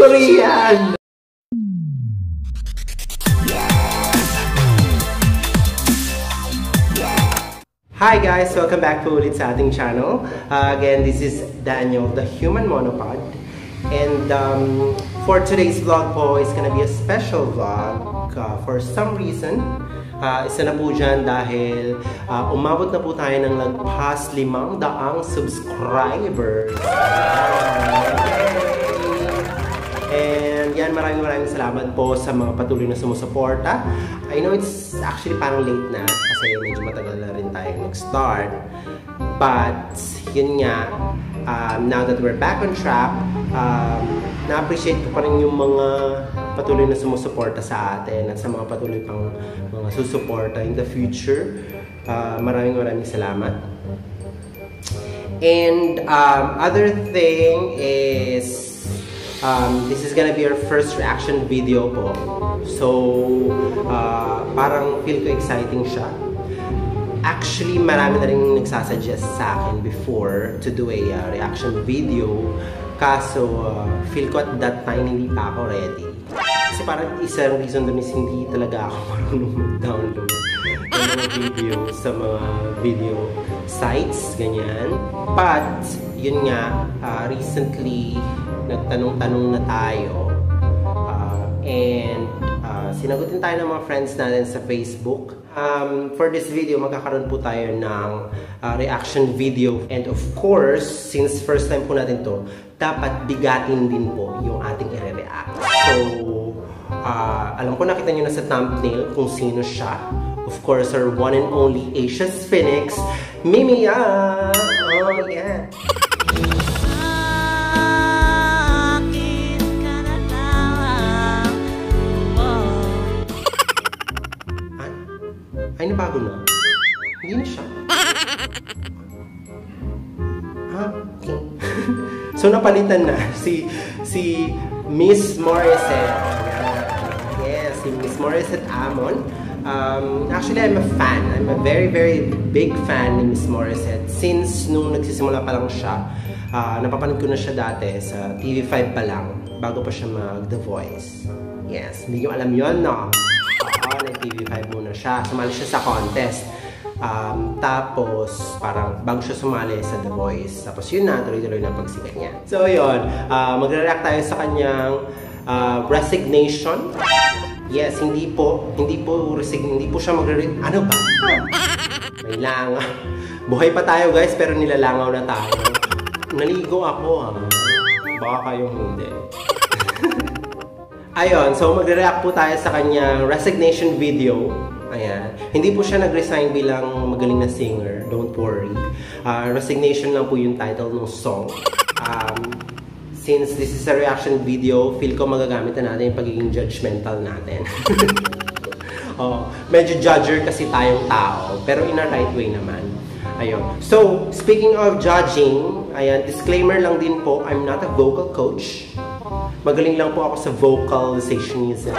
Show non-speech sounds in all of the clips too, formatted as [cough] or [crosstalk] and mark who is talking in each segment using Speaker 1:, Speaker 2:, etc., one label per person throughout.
Speaker 1: Korean! Hi guys! Welcome back po ulit sa ating channel. Uh, again, this is Daniel, the Human Monopod. And um, for today's vlog po, it's gonna be a special vlog. Uh, for some reason, uh, isa na po dyan dahil uh, umabot na po tayo ng lagpas limang daang subscribers. And yan, maraming maraming salamat po sa mga patuloy na sumusuporta. I know it's actually parang late na kasi medyo matagal na rin tayo nag-start. But, yun nga, um, now that we're back on track, um, na-appreciate ko pa rin yung mga patuloy na sumusuporta sa atin at sa mga patuloy pang mga susuporta in the future. Uh, maraming maraming salamat. And um, other thing is Um, this is gonna be our first reaction video po. So, uh, parang feel ko exciting siya. Actually, marami na rin nagsasuggest sa akin before to do a uh, reaction video. Kaso, uh, feel ko at that time hindi pa ako ready. Kasi parang isang reason dun is hindi talaga ako [laughs] marunong mag-download ng video sa mga video sites, ganyan. But, yun nga, uh, recently, nagtanong-tanong na tayo. Uh, and uh, sinagutin tayo ng mga friends natin sa Facebook. Um, for this video, magkakaroon po tayo ng uh, reaction video. And of course, since first time po natin to, dapat bigatin din po yung ating i-react. So, uh, alam ko nakita nyo na sa thumbnail kung sino siya. Of course, our one and only Asia's Phoenix, Mimiya! Oh, yeah! Ay, nabago na. Hindi na siya. [laughs] Ah, okay. [laughs] so, napalitan na si si Miss Morissette. Yes, si Miss Morissette Amon. Um, actually, I'm a fan. I'm a very, very big fan ni Miss Morissette. Since nung nagsisimula pa lang siya, uh, napapanood ko na siya dati sa TV5 pa lang, bago pa siya mag The Voice. Yes, hindi nyo alam yon no? Oo, nag-TV5 muna siya. Sumali siya sa contest. Um, tapos, parang bago siya sumali sa The Voice. Tapos yun na, tuloy-tuloy na pagsikat niya. So yun, uh, magre-react tayo sa kanyang uh, resignation. Yes, hindi po, hindi po resig, hindi po siya magre Ano ba? May langaw. Buhay pa tayo guys, pero nilalangaw na tayo. Naligo ako ha. Baka kayong hindi. [laughs] Ayun, so magre-react po tayo sa kanyang resignation video. Ayan. Hindi po siya nag-resign bilang magaling na singer. Don't worry. Uh, resignation lang po yung title ng song. Um, since this is a reaction video, feel ko magagamit na natin yung pagiging judgmental natin. [laughs] oh, medyo judger kasi tayong tao, pero in a right way naman. Ayun. So, speaking of judging, ayan, disclaimer lang din po, I'm not a vocal coach. Magaling lang po ako sa vocalizationism.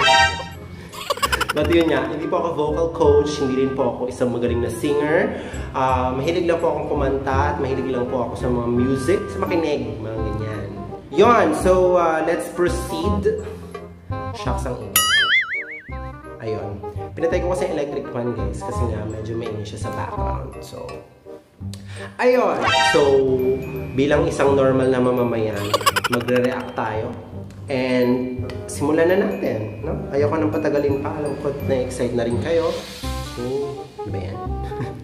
Speaker 1: But yun nga, hindi po ako vocal coach, hindi rin po ako isang magaling na singer. Uh, mahilig lang po akong kumanta at mahilig lang po ako sa mga music, sa makinig, mga ganyan. Yon, so uh, let's proceed. Shucks ang init. Ayun. Pinatay ko kasi electric fan guys kasi nga medyo may siya sa background. So, ayun. So, bilang isang normal na mamamayan, magre-react tayo And simulan na natin. No? Ayoko nang patagalin pa. Alam ko na-excite na rin kayo. So, ano ba yan?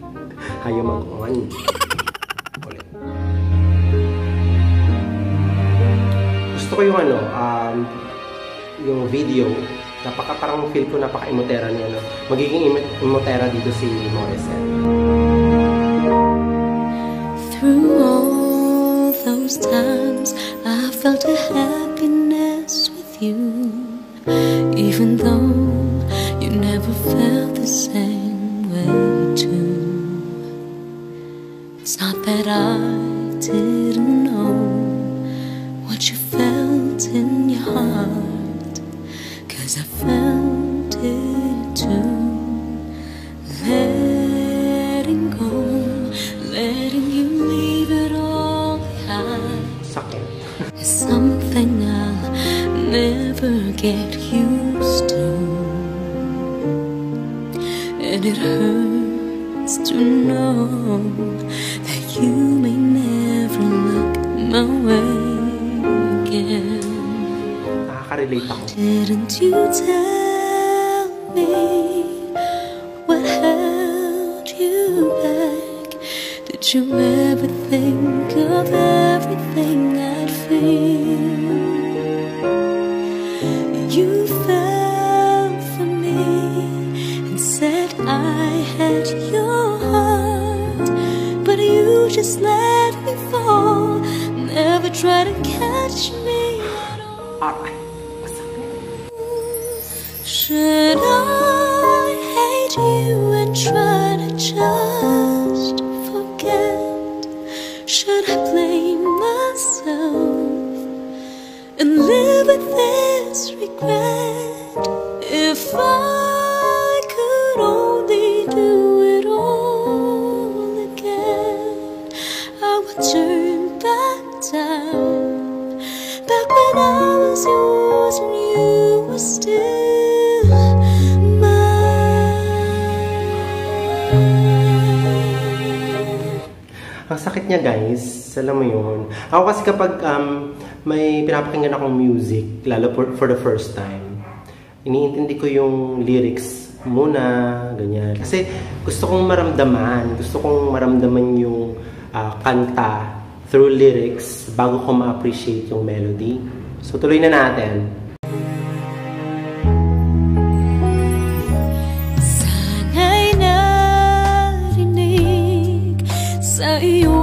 Speaker 1: [laughs] Ayaw mag-on. Ulit. Gusto ko yung ano, um, yung video. Napaka parang feel ko napaka-imotera niya. No? Magiging imotera dito si Morissette.
Speaker 2: Through all those times I felt a happiness you Even though you never felt the same way too. It's not that I didn't know What you felt in your heart Cause I felt it too get used to. And it hurts to know that you may never look my way again. Didn't you tell me what held you back? Did you Should I hate you and try to just forget? Should I blame myself and live with this regret? If I
Speaker 1: sakit niya guys, alam mo yun. Ako kasi kapag um, may pinapakinggan akong music, lalo for, for the first time, iniintindi ko yung lyrics muna, ganyan. Kasi gusto kong maramdaman, gusto kong maramdaman yung ah, kanta through lyrics bago ko ma-appreciate yung melody. So tuloy na natin.
Speaker 2: Sa iyong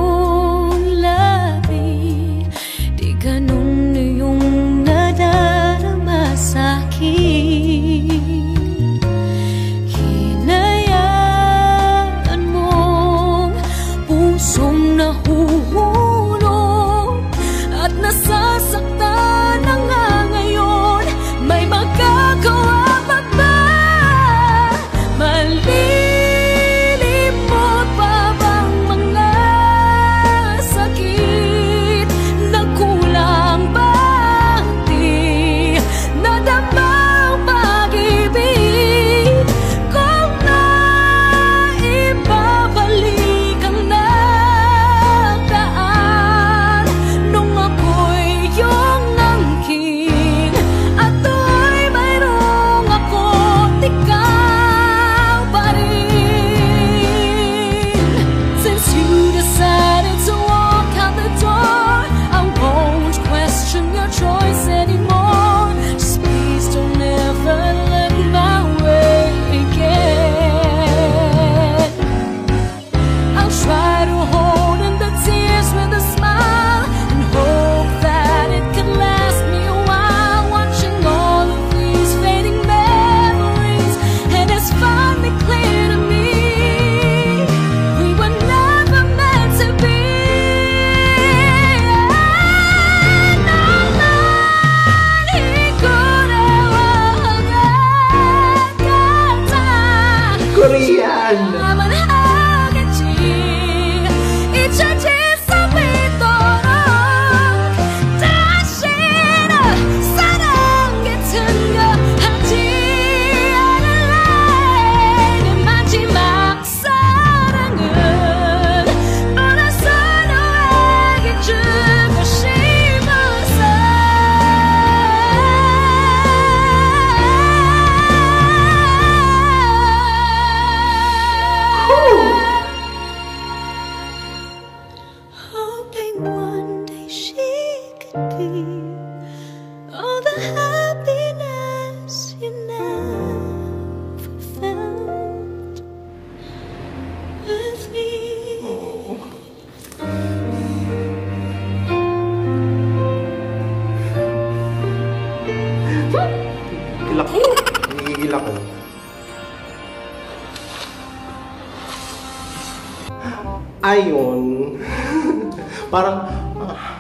Speaker 1: Ayun. [laughs] Parang... ah.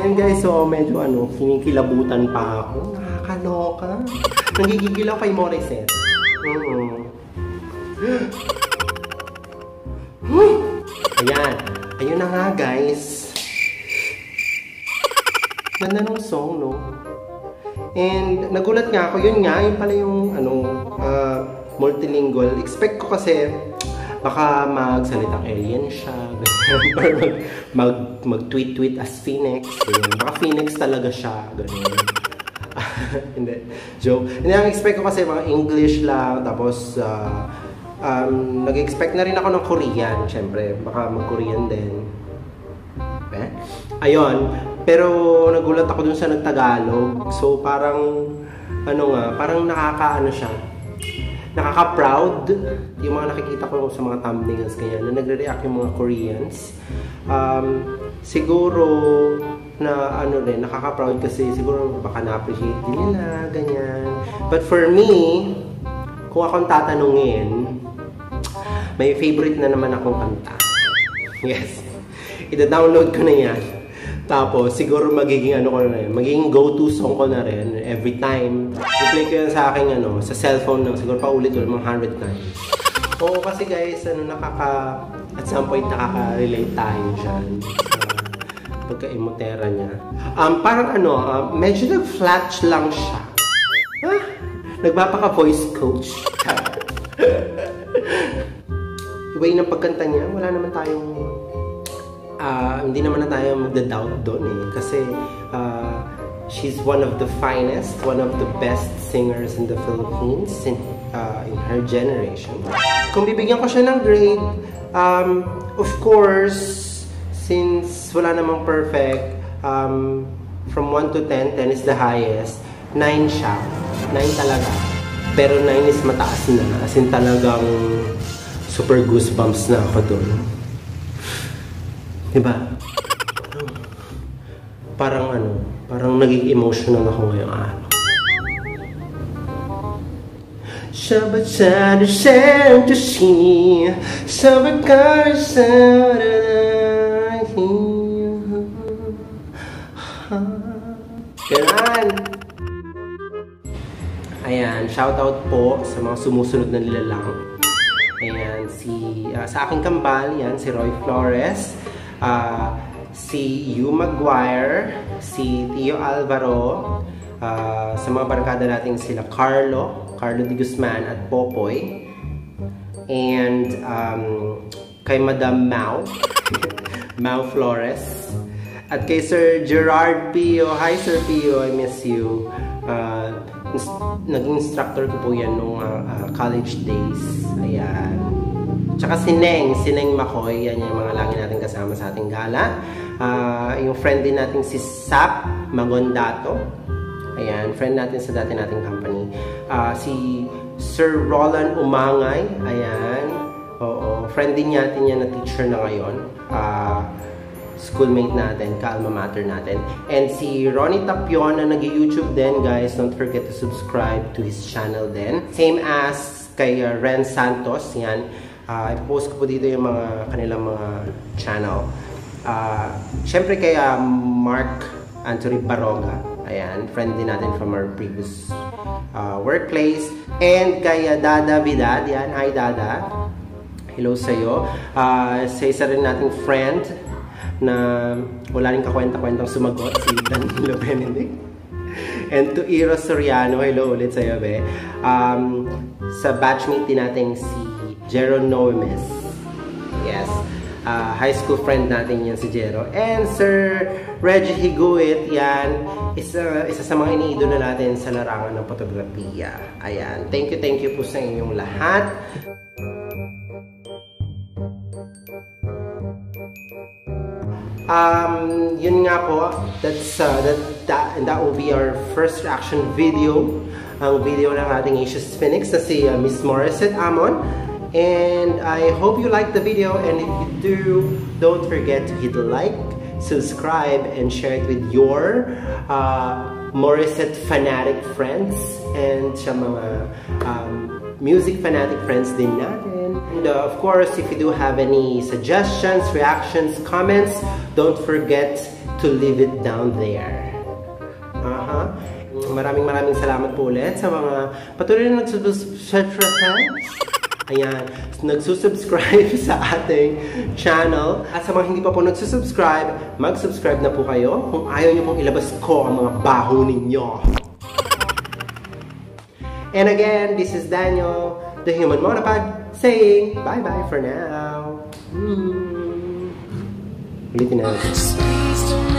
Speaker 1: Yan guys, so medyo ano, kinikilabutan pa ako. Nakakaloka. Nagigigil ako kay Morissette. [gasps] Mm Ayan. Ayun na nga guys. Ganda ng song, no? And nagulat nga ako, yun nga, yun pala yung ano, uh, multilingual. Expect ko kasi baka magsalitang alien siya, [laughs] or mag, mag, mag-tweet-tweet as Phoenix. Ganyan. Baka Phoenix talaga siya, ganun. [laughs] Hindi, joke. Hindi, ang expect ko kasi mga English lang, tapos uh, um, nag-expect na rin ako ng Korean, syempre. Baka mag-Korean din. Eh? Ayun. Pero nagulat ako dun sa nagtagalog. So parang, ano nga, parang nakakaano siya nakaka-proud yung mga nakikita ko sa mga thumbnails kaya na nagre-react yung mga Koreans. Um, siguro na ano rin, nakaka-proud kasi siguro baka na-appreciate din nila, ganyan. But for me, kung akong tatanungin, may favorite na naman akong kanta. Yes. Ida-download ko na yan. Tapos, siguro magiging ano ko na rin, magiging go-to song ko na rin every time. I-play ko yan sa aking ano, sa cellphone lang, siguro paulit ulit mga 100 times. Oo, kasi guys, ano, nakaka, at some point nakaka-relate tayo dyan sa pagka-emotera niya. Um, parang ano, uh, medyo nag-flat lang siya. Ah, nagpapaka-voice coach. [laughs] Iba yun ang pagkanta niya, wala naman tayong uh, hindi naman na tayo magda-doubt doon eh. Kasi uh, she's one of the finest, one of the best singers in the Philippines in, uh, in her generation. Kung bibigyan ko siya ng grade, um, of course, since wala namang perfect, um, from 1 to 10, 10 is the highest, 9 siya. 9 talaga. Pero 9 is mataas na. As in talagang super goosebumps na ako doon. Di ba? Parang, ano, parang naging emotional ako ngayong araw. Sabat sa descent to see Sabat ka sa Ganun! Ayan, shoutout po sa mga sumusunod na nilalang. Ayan, si, uh, sa aking kambal, yan, si Roy Flores uh, si Hugh Maguire, si Tio Alvaro, uh, sa mga barkada natin sila Carlo, Carlo de Guzman at Popoy, and um, kay Madam Mau, [laughs] Mau Flores, at kay Sir Gerard Pio. Hi Sir Pio, I miss you. Uh, naging instructor ko po yan nung uh, uh, college days. Ayan. Tsaka si Neng, si Neng Makoy, yan yung mga lagi natin kasama sa ating gala. Uh, yung friend din natin si Sap Magondato. Ayan, friend natin sa dati nating company. Uh, si Sir Roland Umangay, ayan. Oo, friend din natin yan na teacher na ngayon. Uh, schoolmate natin, ka-alma mater natin. And si Ronnie Tapion na nag-YouTube din, guys. Don't forget to subscribe to his channel din. Same as kay Ren Santos, yan uh, i-post ko po dito yung mga kanilang mga channel. Uh, Siyempre kay uh, Mark Anthony Baroga. Ayan, friend din natin from our previous uh, workplace. And kay uh, Dada Vidad. Yan, hi Dada. Hello sa'yo. Uh, sa isa rin nating friend na wala rin kakwenta-kwentang sumagot, si Danilo Benedict. And to Iro Soriano, hello ulit sa'yo, be. Um, sa batchmate din natin si Jero Noemes. Yes. Uh, high school friend natin yan si Jero. And Sir Reggie Higuit, yan, isa, isa sa mga iniidolo natin sa larangan ng fotografiya. Ayan. Thank you, thank you po sa inyong lahat. Um, yun nga po, that's, uh, that, that, that will be our first reaction video. Ang video ng ating Asia's Phoenix na si uh, Miss Morissette Amon. And I hope you liked the video and if you do, don't forget to hit like, subscribe, and share it with your uh, Morissette fanatic friends and sa mga um, music fanatic friends din natin. And uh, of course, if you do have any suggestions, reactions, comments, don't forget to leave it down there. Uh-huh. Maraming maraming salamat po ulit sa mga patuloy na nagsusubscribe Ayan, nagsusubscribe [laughs] sa ating channel. At sa mga hindi pa po nagsusubscribe, mag-subscribe na po kayo kung ayaw nyo pong ilabas ko ang mga baho ninyo. And again, this is Daniel, the Human Monopod, saying bye-bye for now. Mm. Ulitin
Speaker 2: the